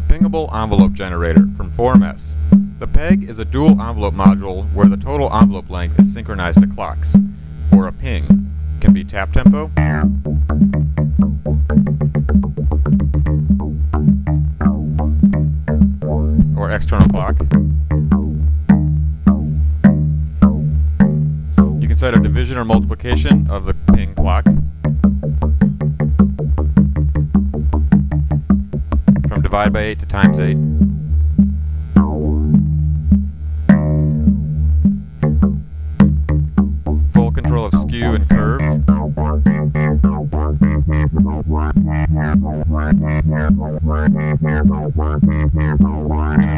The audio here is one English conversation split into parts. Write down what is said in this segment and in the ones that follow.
The Pingable Envelope Generator from 4ms. The PEG is a dual envelope module where the total envelope length is synchronized to clocks, or a ping. Can be tap tempo, or external clock. You can set a division or multiplication of the ping clock. Divide by 8 to times 8. Full control of skew and curve. In the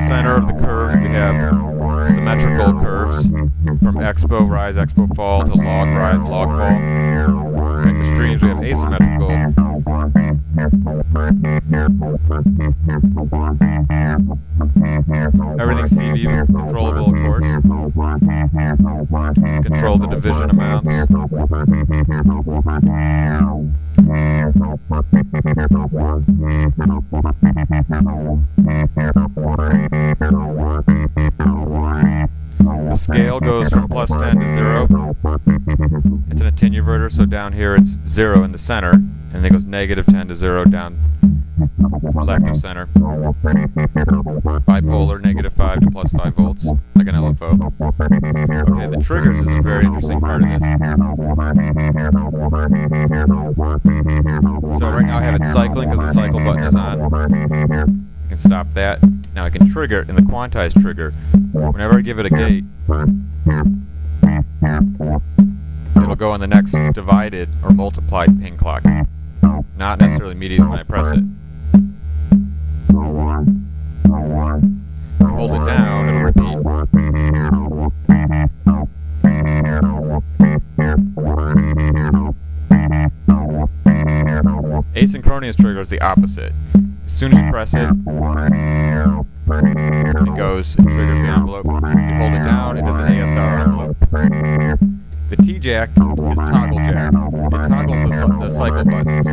center of the curve, we have symmetrical curves from expo rise, expo fall to log rise, log fall. At the streams, we have asymmetrical. Everything's CV controllable, of course. Let's control the division amounts. The scale goes from plus 10 to 0. It's an attenuverter, so down here it's 0 in the center, and it goes negative 10 to 0 down left of center. Bipolar, negative 5 to plus 5 volts, like an LFO. Okay, the triggers is a very interesting part of this. So right now I have it cycling because the cycle button is on. I can stop that. Now I can trigger in the quantized trigger. Whenever I give it a gate, it'll go on the next divided or multiplied ping clock. Not necessarily immediately when I press it. Hold it down, it'll repeat. Asynchronous trigger is the opposite. As soon as you press it, it goes and triggers the envelope. You hold it down, it does an ASR jack is toggle jack. It toggles the, the cycle buttons.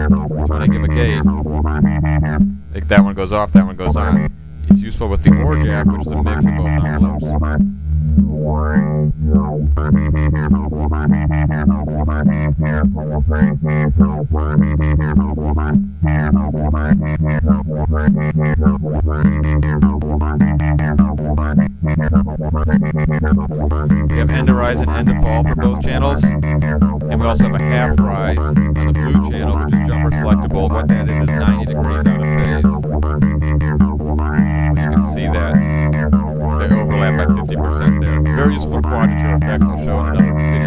When I give a gate, like that one goes off, that one goes on. It's useful with the OR jack, which is a mix of both envelopes. We have end rise and end to fall for both channels. And we also have a half rise on the blue channel, which is jumper selectable. What that is is 90 degrees out of phase. You can see that. They overlap by 50% there. Very useful quadrature effects I'll show in another video.